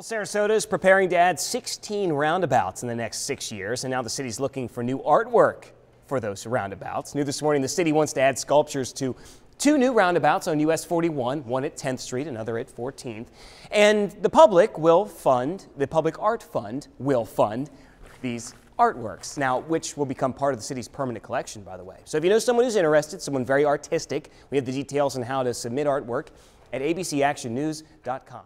Well, Sarasota is preparing to add 16 roundabouts in the next six years, and now the city's looking for new artwork for those roundabouts. New this morning, the city wants to add sculptures to two new roundabouts on US 41, one at 10th Street, another at 14th. And the public will fund, the Public Art Fund will fund these artworks, now which will become part of the city's permanent collection, by the way. So if you know someone who's interested, someone very artistic, we have the details on how to submit artwork at abcactionnews.com.